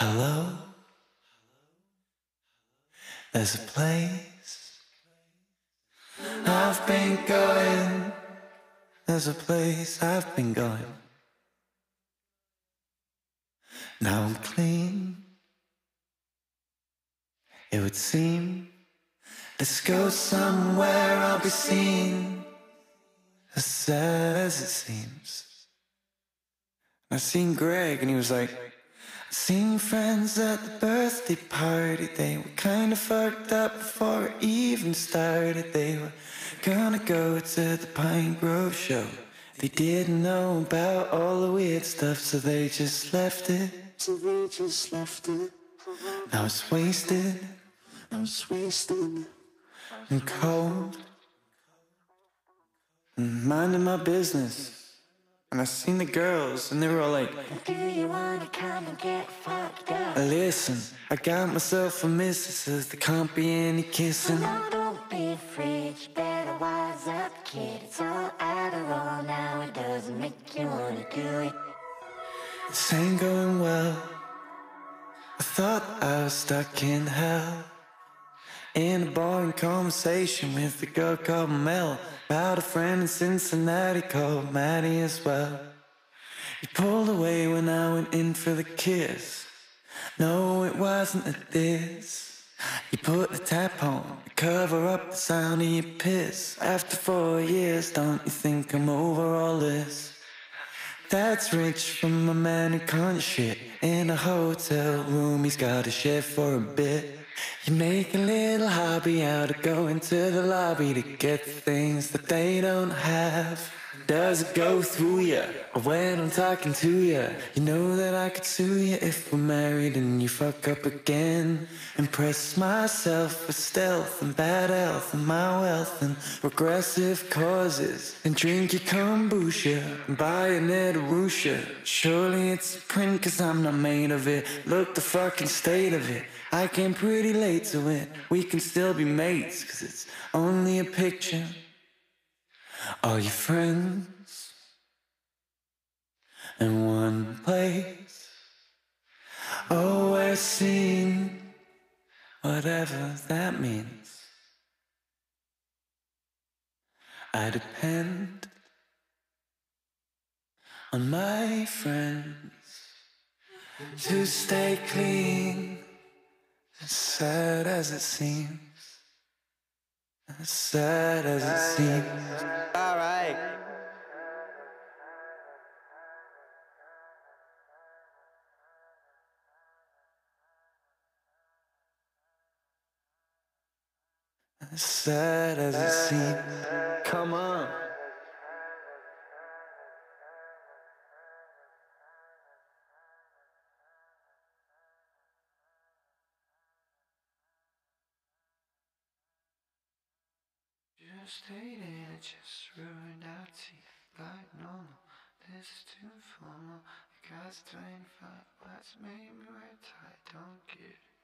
Hello? There's a place I've been going. There's a place I've been going. Now I'm clean. It would seem. Let's go somewhere I'll be seen. As sad as it seems. I seen Greg and he was like, Seen friends at the birthday party. They were kinda fucked up before it even started. They were gonna go to the Pinegrove show. They didn't know about all the weird stuff, so they just left it. So they just left it. Now it's wasted. Now it's wasted. And cold. And minding my business. And I seen the girls, and they were all like, Do you wanna come and get fucked up? Listen, I got myself a missus, there can't be any kissing. No, don't be afraid, you better wise up, kid. It's all Adderall now, it doesn't make you wanna do it. This ain't going well. I thought I was stuck in hell. In a boring conversation with a girl called Mel about a friend in Cincinnati called Maddie as well. He pulled away when I went in for the kiss. No, it wasn't a diss. You put the tap on to cover up the sound of your piss. After four years, don't you think I'm over all this? That's rich from a man who can't shit in a hotel room. He's got a chef for a bit. You make a little hobby out of going to the lobby to get things that they don't have. Does it go through you? When I'm talking to you, you know that I could sue you if we're married and you fuck up again. Impress myself with stealth and bad health and my wealth and regressive causes. And drink your kombucha and buy an Ed Ruscha. Surely it's a print cause I'm not made of it. Look the fucking state of it. I came pretty late to it. We can still be mates cause it's only a picture. All your friends in one place. We're seen, whatever that means. I depend on my friends to stay clean, sad as it seems. As sad as it seems. Alright. As sad as it seems. Come on. Just ate it, just ruined our teeth like normal. This is too formal. You guys playing fight, what's made me wear tight, don't get it.